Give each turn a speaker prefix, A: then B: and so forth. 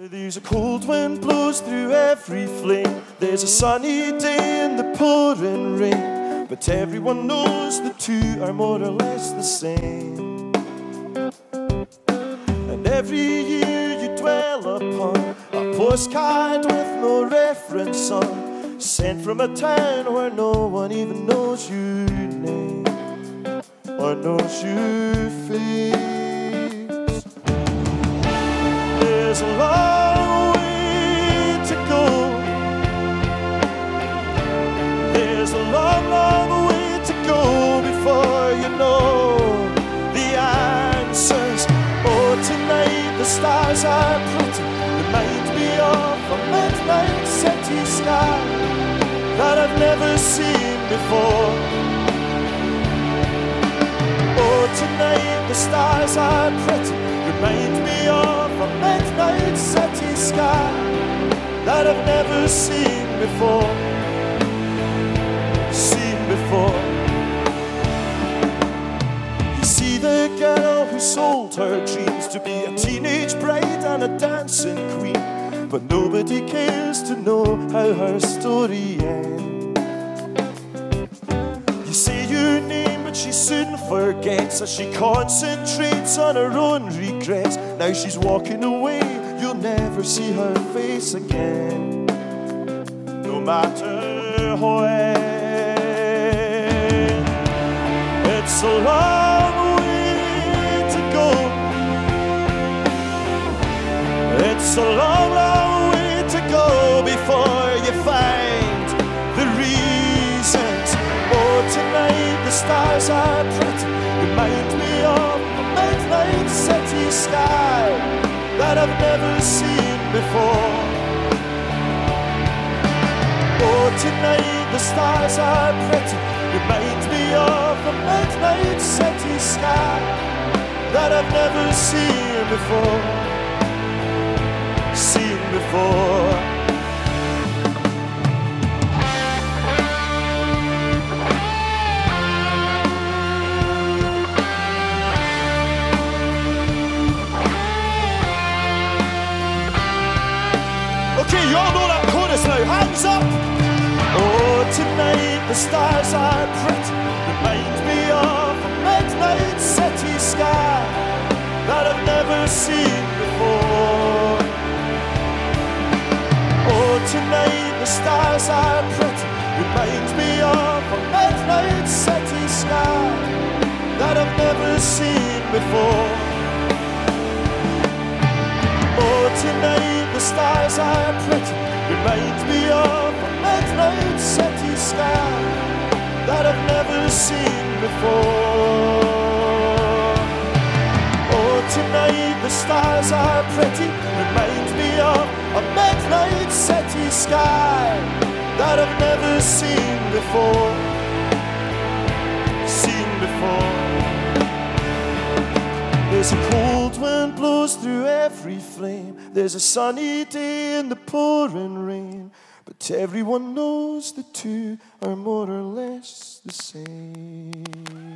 A: There's a cold wind blows through every flame. There's a sunny day in the pouring rain. But everyone knows the two are more or less the same. And every year you dwell upon a postcard with no reference on, sent from a town where no one even knows your name or knows your face. There's a long stars are pretty. Remind me of a midnight city sky that I've never seen before. Oh, tonight the stars are pretty. Remind me of a midnight city sky that I've never seen before. Seen before. You see the girl who sold her dreams to be a teenage bride and a dancing queen, but nobody cares to know how her story ends. You say your name, but she soon forgets as she concentrates on her own regrets. Now she's walking away, you'll never see her face again. No matter when. It's a long It's a long, long way to go before you find the reasons. Oh, tonight the stars are pretty. Remind me of a midnight city sky that I've never seen before. Oh, tonight the stars are pretty. Remind me of a midnight city sky that I've never seen before stars are pretty. Remind me of a midnight city sky that I've never seen before. Oh, tonight the stars are pretty. Remind me of a midnight city sky that I've never seen before. Oh, tonight the stars are pretty. Remind me of a midnight city sky that I've never seen before. Oh, tonight the stars are pretty. Remind me of a midnight city sky that I've never seen before. Seen before. There's a cold wind blows through every flame. There's a sunny day in the pouring rain. But everyone knows the two are more or less the same.